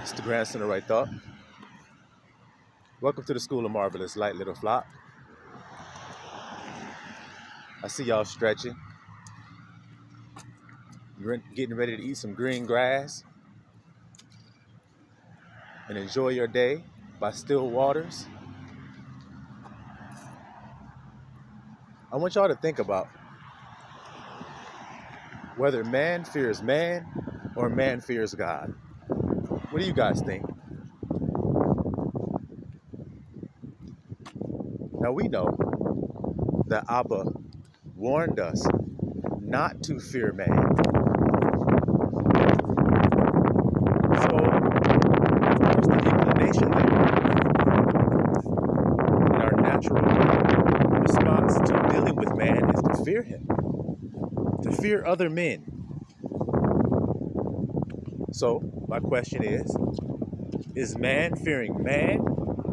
It's the grandson of right thought. Welcome to the School of Marvelous Light, little flock. I see y'all stretching, getting ready to eat some green grass, and enjoy your day by still waters. I want y'all to think about whether man fears man or man fears God. What do you guys think? Now we know that Abba warned us not to fear man. So, what's the inclination there? And our natural response to dealing with man is to fear him, to fear other men. So, my question is Is man fearing man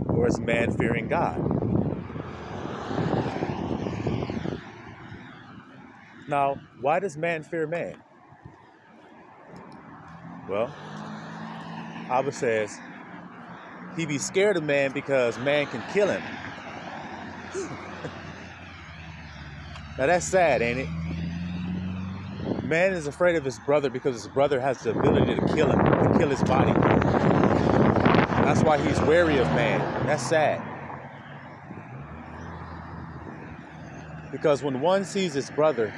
or is man fearing God? Now, why does man fear man? Well, Abba says he be scared of man because man can kill him. now that's sad, ain't it? Man is afraid of his brother because his brother has the ability to kill him, to kill his body. That's why he's wary of man. That's sad. Because when one sees his brother,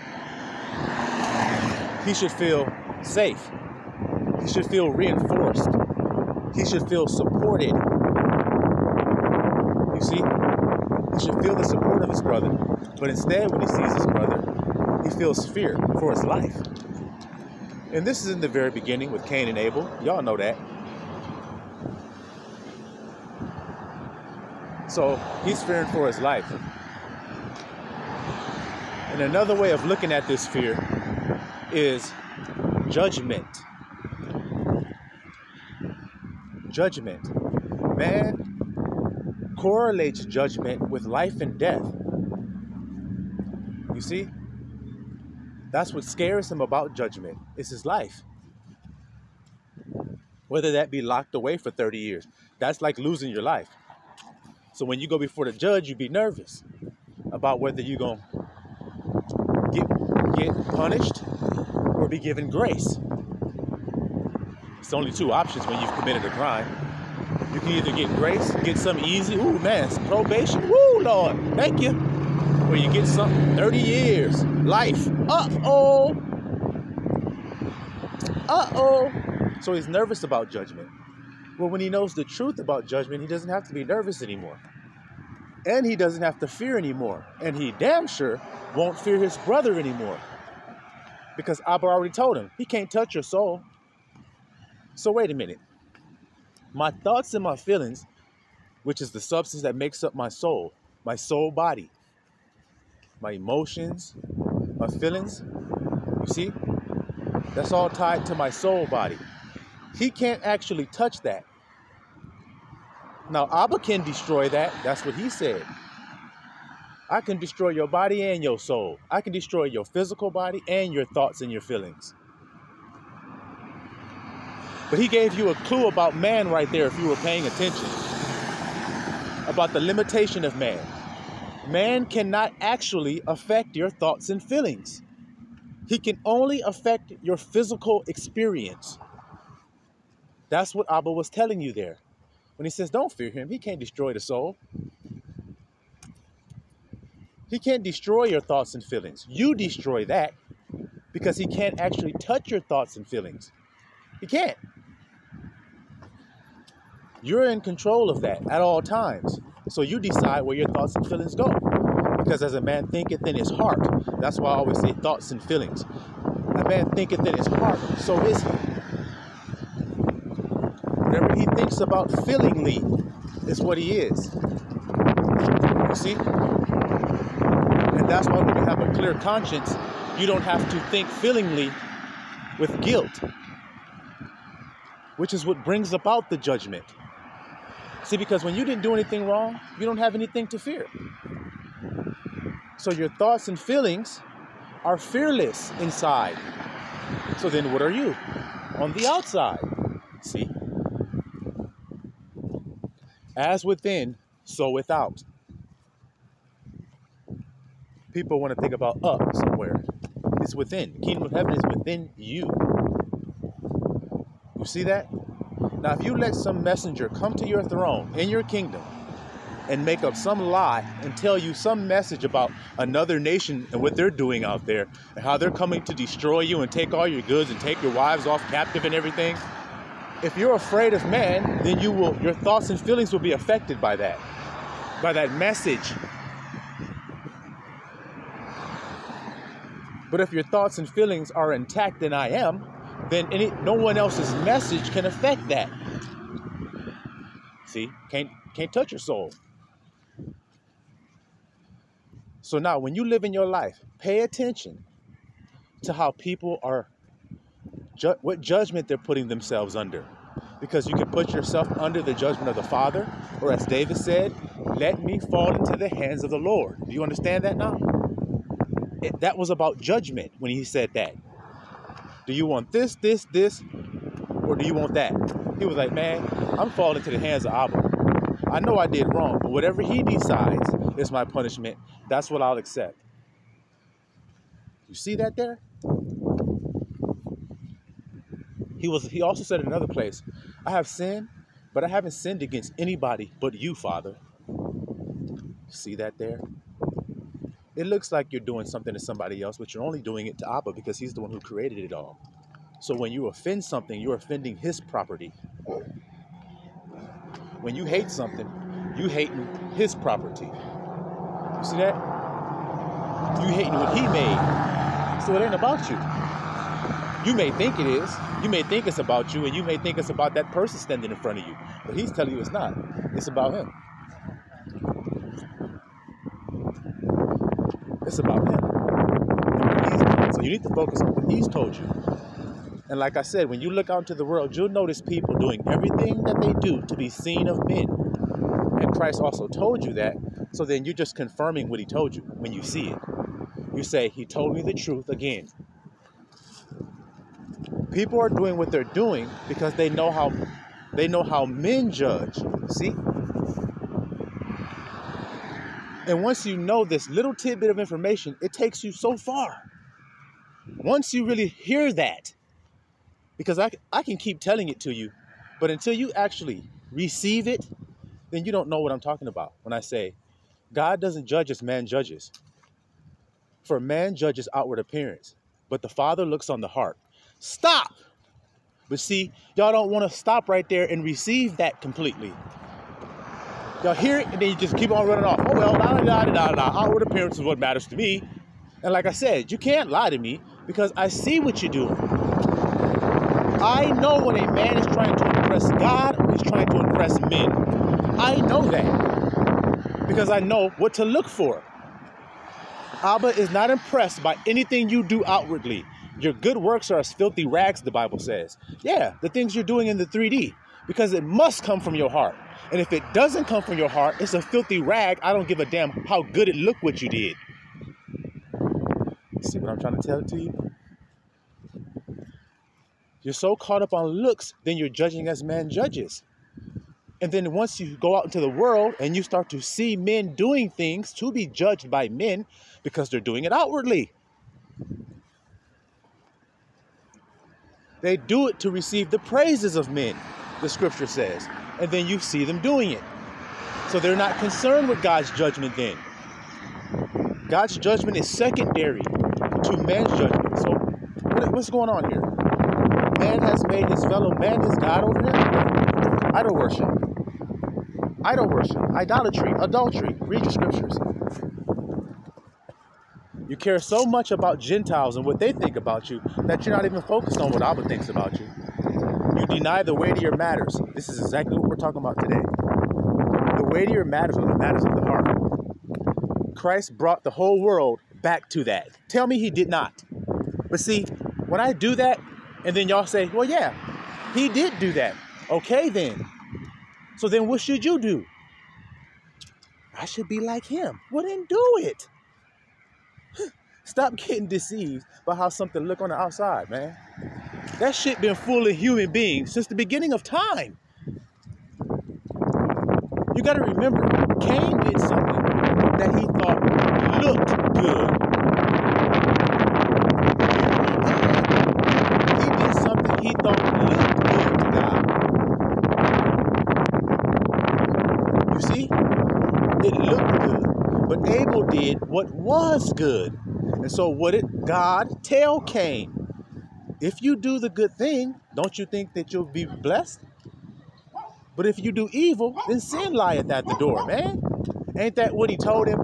he should feel safe. He should feel reinforced. He should feel supported. You see? He should feel the support of his brother. But instead, when he sees his brother, he feels fear for his life. And this is in the very beginning with Cain and Abel. Y'all know that. So he's fearing for his life. And another way of looking at this fear is judgment. Judgment. Man correlates judgment with life and death. You see? That's what scares him about judgment. It's his life. Whether that be locked away for 30 years, that's like losing your life. So when you go before the judge, you be nervous about whether you're going to get, get punished or be given grace. It's only two options when you've committed a crime. You can either get grace, get some easy, ooh man, probation, woo Lord, thank you. Or you get something 30 years, life, uh-oh. Uh-oh. So he's nervous about judgment. Well, when he knows the truth about judgment, he doesn't have to be nervous anymore. And he doesn't have to fear anymore. And he damn sure won't fear his brother anymore. Because Abba already told him, he can't touch your soul. So wait a minute. My thoughts and my feelings, which is the substance that makes up my soul, my soul body, my emotions, my feelings, you see? That's all tied to my soul body. He can't actually touch that. Now, Abba can destroy that. That's what he said. I can destroy your body and your soul. I can destroy your physical body and your thoughts and your feelings. But he gave you a clue about man right there if you were paying attention. About the limitation of man. Man cannot actually affect your thoughts and feelings. He can only affect your physical experience. That's what Abba was telling you there. When he says, don't fear him, he can't destroy the soul. He can't destroy your thoughts and feelings. You destroy that because he can't actually touch your thoughts and feelings. He can't. You're in control of that at all times. So you decide where your thoughts and feelings go. Because as a man thinketh in his heart, that's why I always say thoughts and feelings. A man thinketh in his heart, so is he. Whatever he thinks about feelingly is what he is. You see? And that's why when you have a clear conscience, you don't have to think feelingly with guilt, which is what brings about the judgment. See, because when you didn't do anything wrong, you don't have anything to fear. So your thoughts and feelings are fearless inside. So then what are you? On the outside. See? As within, so without. People want to think about up somewhere. It's within. The kingdom of heaven is within you. You see that? Now, if you let some messenger come to your throne in your kingdom and make up some lie and tell you some message about another nation and what they're doing out there and how they're coming to destroy you and take all your goods and take your wives off captive and everything, if you're afraid of man, then you will your thoughts and feelings will be affected by that. By that message. But if your thoughts and feelings are intact then I am, then any no one else's message can affect that. See, can't can't touch your soul. So now when you live in your life, pay attention to how people are ju- what judgment they're putting themselves under. Because you can put yourself under the judgment of the Father, or as David said, let me fall into the hands of the Lord. Do you understand that now? It, that was about judgment when he said that. Do you want this, this, this, or do you want that? He was like, man, I'm falling into the hands of Abba. I know I did wrong, but whatever he decides is my punishment. That's what I'll accept. You see that there? He was he also said in another place, I have sinned, but I haven't sinned against anybody but you, Father. See that there? It looks like you're doing something to somebody else, but you're only doing it to Abba because he's the one who created it all. So when you offend something, you're offending his property. When you hate something, you hating his property. You see that? You hating what he made. So it ain't about you. You may think it is. You may think it's about you, and you may think it's about that person standing in front of you. But he's telling you it's not. It's about him. It's about him. So you need to focus on what he's told you. And like I said, when you look out into the world, you'll notice people doing everything that they do to be seen of men. And Christ also told you that. So then you're just confirming what he told you when you see it. You say, He told me the truth again. People are doing what they're doing because they know how they know how men judge. See? And once you know this little tidbit of information, it takes you so far. Once you really hear that, because I, I can keep telling it to you, but until you actually receive it, then you don't know what I'm talking about when I say God doesn't judge as man judges. For man judges outward appearance, but the Father looks on the heart. Stop! But see, y'all don't want to stop right there and receive that completely. Y'all hear it and then you just keep on running off. Oh well, da da da da da. Outward appearance is what matters to me. And like I said, you can't lie to me because I see what you're doing. I know when a man is trying to impress God or he's trying to impress men. I know that because I know what to look for. Abba is not impressed by anything you do outwardly. Your good works are as filthy rags, the Bible says. Yeah, the things you're doing in the 3D, because it must come from your heart. And if it doesn't come from your heart, it's a filthy rag. I don't give a damn how good it looked what you did. See what I'm trying to tell to you? You're so caught up on looks, then you're judging as man judges. And then once you go out into the world and you start to see men doing things to be judged by men because they're doing it outwardly. They do it to receive the praises of men, the scripture says. And then you see them doing it. So they're not concerned with God's judgment then. God's judgment is secondary to man's judgment. So what's going on here? Man has made his fellow man his God over him. Idol worship. Idol worship. Idolatry. Adultery. Read your scriptures. You care so much about Gentiles and what they think about you that you're not even focused on what Abba thinks about you. You deny the weightier matters. This is exactly what talking about today. The weightier matters are the matters of the heart. Christ brought the whole world back to that. Tell me he did not. But see, when I do that, and then y'all say, well, yeah, he did do that. Okay, then. So then what should you do? I should be like him. Well, then do it. Stop getting deceived by how something look on the outside, man. That shit been full of human beings since the beginning of time. You got to remember, Cain did something that he thought looked good. He did something he thought looked good to God. You see? It looked good. But Abel did what was good. And so, what did God tell Cain? If you do the good thing, don't you think that you'll be blessed? But if you do evil, then sin lieth at the door, man. Ain't that what he told him?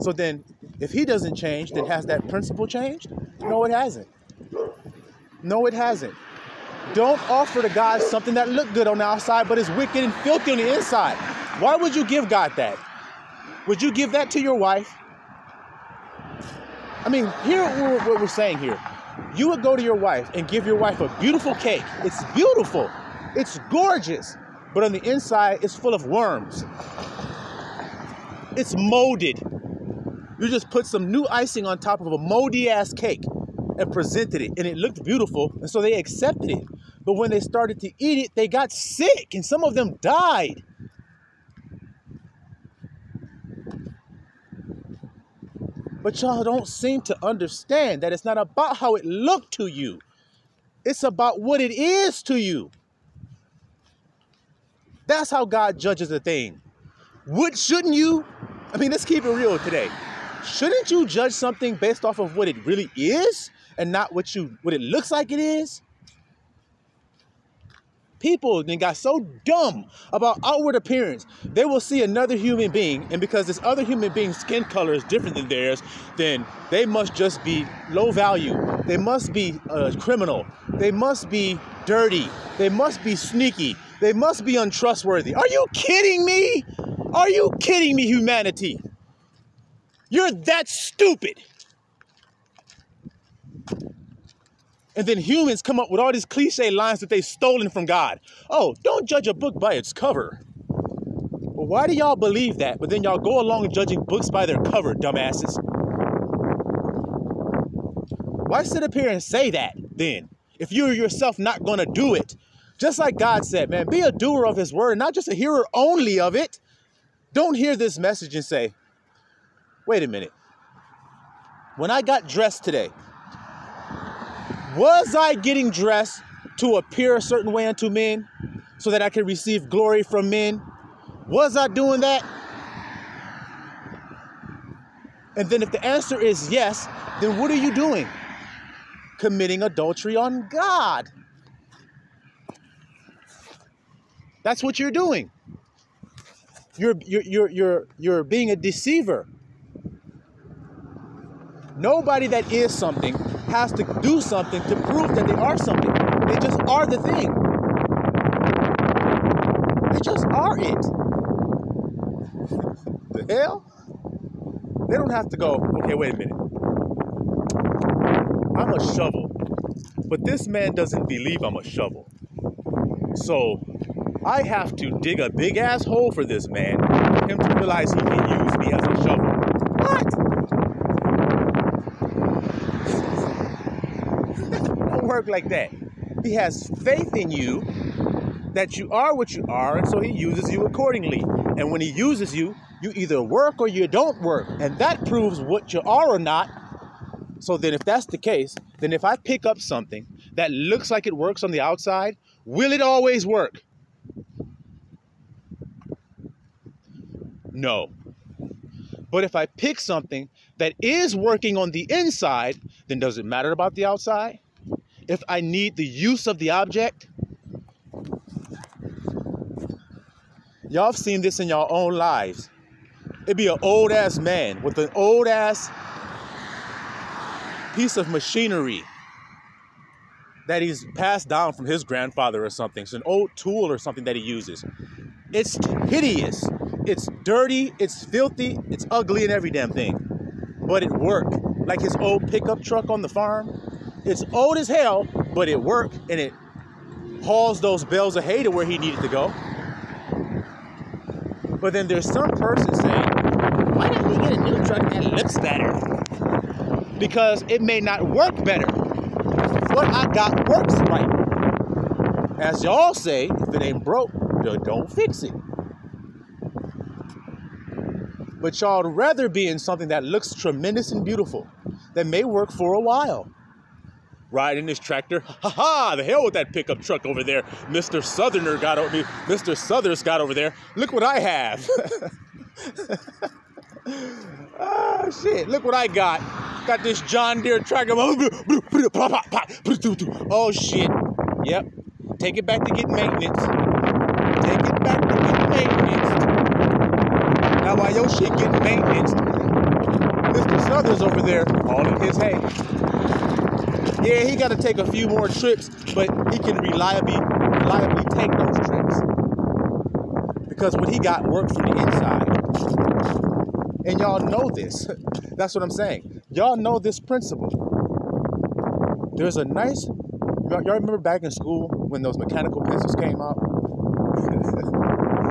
So then, if he doesn't change, then has that principle changed? No, it hasn't. No, it hasn't. Don't offer to God something that looked good on the outside, but is wicked and filthy on the inside. Why would you give God that? Would you give that to your wife? I mean, hear what we're saying here. You would go to your wife and give your wife a beautiful cake. It's beautiful. It's gorgeous, but on the inside, it's full of worms. It's molded. You just put some new icing on top of a moldy ass cake and presented it, and it looked beautiful, and so they accepted it. But when they started to eat it, they got sick, and some of them died. But y'all don't seem to understand that it's not about how it looked to you. It's about what it is to you. That's how God judges a thing. Would shouldn't you? I mean, let's keep it real today. Shouldn't you judge something based off of what it really is and not what you what it looks like it is? People then got so dumb about outward appearance. They will see another human being, and because this other human being's skin color is different than theirs, then they must just be low value. They must be a criminal. They must be dirty. They must be sneaky. They must be untrustworthy. Are you kidding me? Are you kidding me, humanity? You're that stupid. And then humans come up with all these cliche lines that they've stolen from God. Oh, don't judge a book by its cover. Well, why do y'all believe that? But then y'all go along judging books by their cover, dumbasses. Why sit up here and say that then? If you're yourself not gonna do it, just like God said, man, be a doer of his word, not just a hearer only of it. Don't hear this message and say, wait a minute. When I got dressed today, was I getting dressed to appear a certain way unto men so that I could receive glory from men? Was I doing that? And then if the answer is yes, then what are you doing? Committing adultery on God. That's what you're doing. You're, you're, you're, you're, you're being a deceiver. Nobody that is something has to do something to prove that they are something. They just are the thing. They just are it. the hell? They don't have to go, okay, wait a minute. I'm a shovel, but this man doesn't believe I'm a shovel. So I have to dig a big ass hole for this man, for him to realize he can use me as a shovel. What? Don't work like that. He has faith in you that you are what you are, and so he uses you accordingly. And when he uses you, you either work or you don't work. And that proves what you are or not. So then, if that's the case, then if I pick up something that looks like it works on the outside, will it always work? No. But if I pick something that is working on the inside, then does it matter about the outside? If I need the use of the object? Y'all have seen this in your own lives. It'd be an old ass man with an old ass piece of machinery that he's passed down from his grandfather or something. It's an old tool or something that he uses. It's hideous. It's dirty, it's filthy, it's ugly and every damn thing. But it worked. Like his old pickup truck on the farm. It's old as hell, but it worked and it hauls those bales of hay to where he needed to go. But then there's some person saying, why didn't we get a new truck that looks better? Because it may not work better. What I got works right. As y'all say, if it ain't broke, don't fix it. But y'all would rather be in something that looks tremendous and beautiful, that may work for a while. Riding this tractor, ha ha, the hell with that pickup truck over there. Mr. Southerner got over me, Mr. Southers got over there. Look what I have. oh shit, look what I got. Got this John Deere tractor. Oh shit. Yep. Take it back to get maintenance. Take it back to get maintenance. Your shit getting maintenance, Mr. Southers over there hauling his hay. Yeah, he got to take a few more trips, but he can reliably, reliably take those trips because what he got worked from the inside. And y'all know this. That's what I'm saying. Y'all know this principle. There's a nice, y'all remember back in school when those mechanical pencils came out?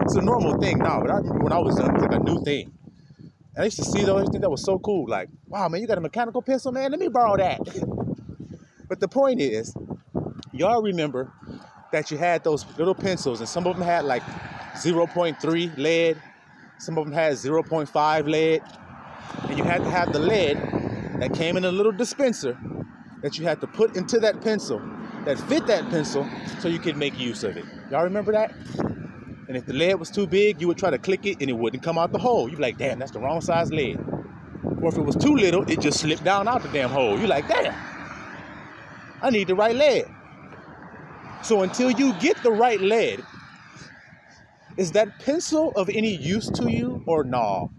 It's a normal thing now, but I remember when I was young, it was like a new thing. And I used to see those, I used to think that was so cool. Like, wow, man, you got a mechanical pencil, man? Let me borrow that. but the point is, y'all remember that you had those little pencils, and some of them had like 0.3 lead, some of them had 0.5 lead, and you had to have the lead that came in a little dispenser that you had to put into that pencil that fit that pencil so you could make use of it. Y'all remember that? And if the lead was too big, you would try to click it and it wouldn't come out the hole. You'd be like, damn, that's the wrong size lead. Or if it was too little, it just slipped down out the damn hole. You're like, damn, I need the right lead. So until you get the right lead, is that pencil of any use to you or nah?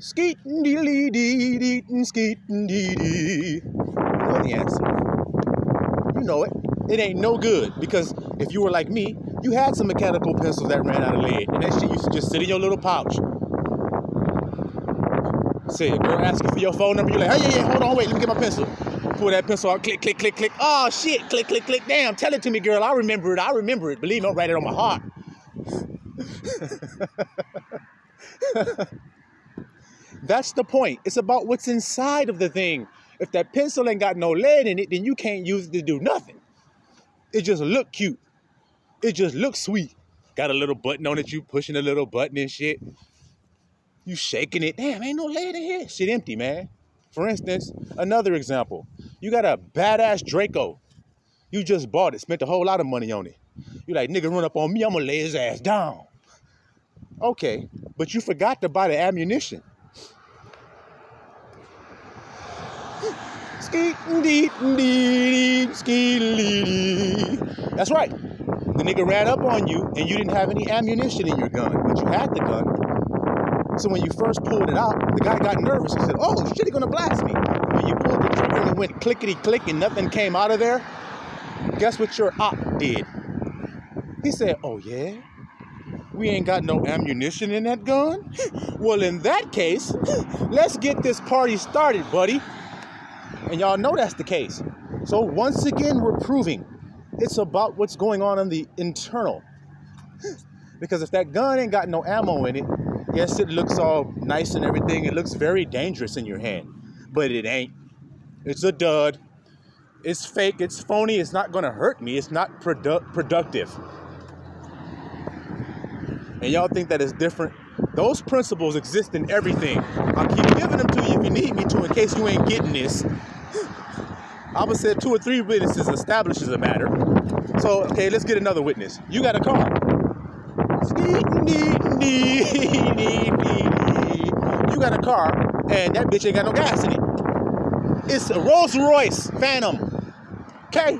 Skeet dee dee dee dee skeet dee dee. You know the answer. You know it. It ain't no good because if you were like me, you had some mechanical pencils that ran out of lead, and that shit used to just sit in your little pouch. Say, girl asking for your phone number, you're like, hey, yeah, yeah, hold on, wait, let me get my pencil pull that pencil out, click, click, click, click. Oh shit, click, click, click. Damn, tell it to me, girl. I remember it. I remember it. Believe me, I'll write it on my heart. That's the point. It's about what's inside of the thing. If that pencil ain't got no lead in it, then you can't use it to do nothing. It just look cute. It just looks sweet. Got a little button on it, you pushing a little button and shit. You shaking it. Damn, ain't no lead in here. Shit empty, man. For instance, another example. You got a badass Draco. You just bought it, spent a whole lot of money on it. You like, nigga, run up on me, I'm gonna lay his ass down. Okay, but you forgot to buy the ammunition. That's right. The nigga ran up on you and you didn't have any ammunition in your gun, but you had the gun. So when you first pulled it out, the guy got nervous. He said, oh, shit, he gonna blast me. When you pulled the trigger and it went clickety click and nothing came out of there, guess what your op did? He said, oh yeah? We ain't got no ammunition in that gun? well, in that case, let's get this party started, buddy. And y'all know that's the case. So once again, we're proving it's about what's going on in the internal. Because if that gun ain't got no ammo in it, Yes, it looks all nice and everything. It looks very dangerous in your hand, but it ain't. It's a dud. It's fake. It's phony. It's not going to hurt me. It's not produ- productive. And y'all think that is different. Those principles exist in everything. I'll keep giving them to you if you need me to, in case you ain't getting this. I would say two or three witnesses establishes a matter. So, okay, let's get another witness. You got a car. You got a car and that bitch ain't got no gas in it. It's a Rolls Royce Phantom. Okay?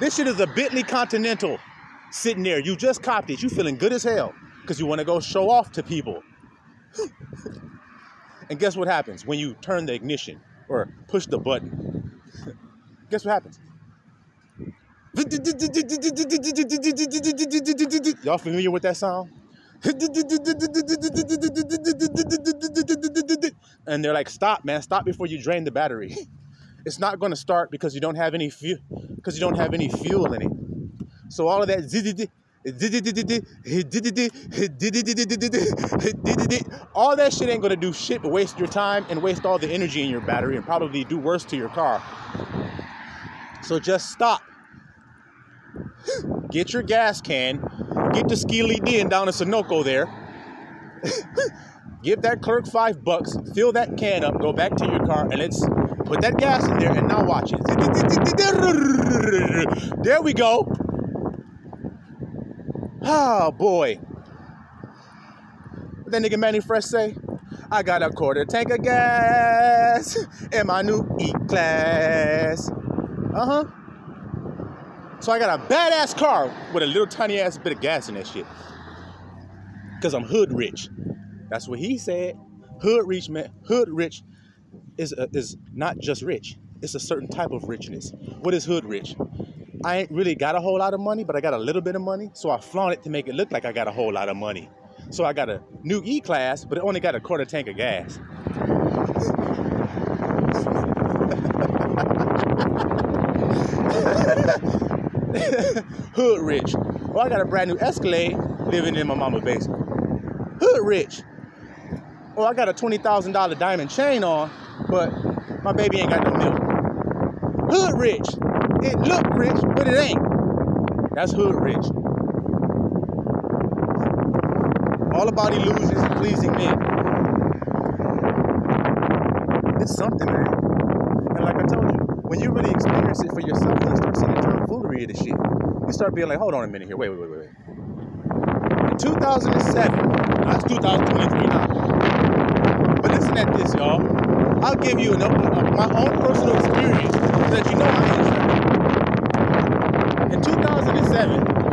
This shit is a Bentley Continental sitting there. You just copped it. You feeling good as hell because you want to go show off to people. and guess what happens when you turn the ignition or push the button? Guess what happens? Y'all familiar with that sound? And they're like, stop, man, stop before you drain the battery. It's not gonna start because you don't have any fuel because you don't have any fuel in it. So all of that all that shit ain't gonna do shit but waste your time and waste all the energy in your battery and probably do worse to your car. So just stop get your gas can, get the Skilly Den down in Sunoco there. Give that clerk five bucks, fill that can up, go back to your car, and let's put that gas in there and now watch it. There we go. Oh boy. What that nigga Mannie Fresh say? I got a quarter tank of gas in my new E-Class. Uh-huh. So I got a badass car with a little tiny ass bit of gas in that shit. Cause I'm hood rich. That's what he said. Hood rich, man. Hood rich is is not just rich. It's a certain type of richness. What is hood rich? I ain't really got a whole lot of money, but I got a little bit of money, so I flaunt it to make it look like I got a whole lot of money. So I got a new E-Class, but it only got a quarter tank of gas. Hood rich. Well, I got a brand new Escalade living in my mama's basement. Hood rich. Well, I got a $20,000 diamond chain on, but my baby ain't got no milk. Hood rich. It look rich, but it ain't. That's hood rich. All about illusions and pleasing men. It's something, man. And like I told you, when you really experience it for yourself, you start seeing the tomfoolery of the shit. You start being like, hold on a minute here. Wait, wait, wait, wait. In 2007, that's 2023 now. But listen at this, y'all. I'll give you an, uh, my own personal experience so that you know I ain't tripping. In 2007,